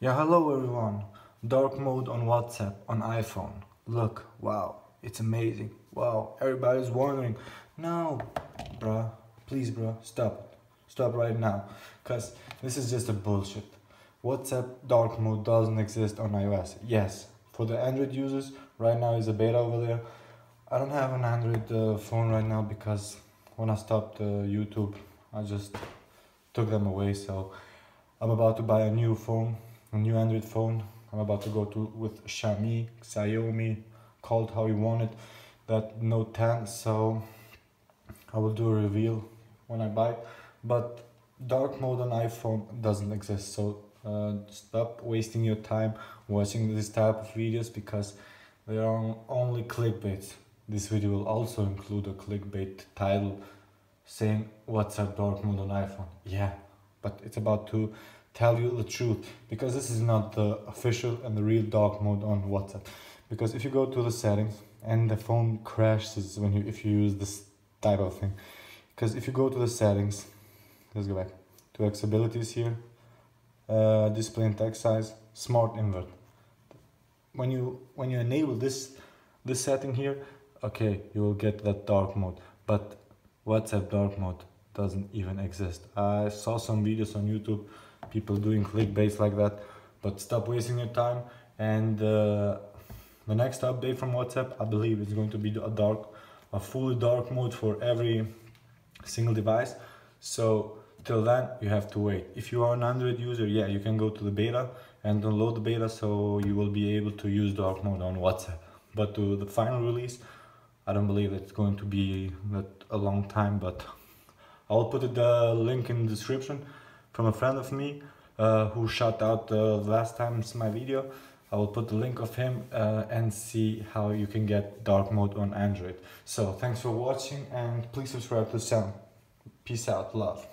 Yeah, hello everyone. Dark mode on WhatsApp on iPhone. Look, wow, it's amazing. Wow, everybody's wondering. No, bruh, please, bruh, stop. Stop right now. Because this is just a bullshit. WhatsApp dark mode doesn't exist on iOS. Yes, for the Android users, right now is a beta over there. I don't have an Android uh, phone right now because when I stopped uh, YouTube, I just took them away. So I'm about to buy a new phone, a new Android phone. I'm about to go to with Xiaomi, Xiaomi, called how you want it, that Note 10. So I will do a reveal when I buy. But dark mode on iPhone doesn't exist. So uh, stop wasting your time watching this type of videos because they are only clickbait. This video will also include a clickbait title saying WhatsApp dark mode on iPhone. Yeah, but it's about to tell you the truth because this is not the official and the real dark mode on WhatsApp. Because if you go to the settings and the phone crashes when you if you use this type of thing. Because if you go to the settings, let's go back to accessibilities here, uh, display and text size, smart invert. When you when you enable this this setting here, okay, you will get that dark mode. But WhatsApp dark mode doesn't even exist. I saw some videos on YouTube, people doing clickbaits like that, but stop wasting your time. And uh, the next update from WhatsApp, I believe, is going to be a dark, a fully dark mode for every single device. So till then, you have to wait. If you are an Android user, yeah, you can go to the beta and download the beta, so you will be able to use dark mode on WhatsApp. But to the final release, I don't believe it's going to be a long time, but I'll put the link in the description from a friend of me uh, who shot out uh, last time's my video. I will put the link of him uh, and see how you can get dark mode on Android. So thanks for watching and please subscribe to Sam. Peace out, love.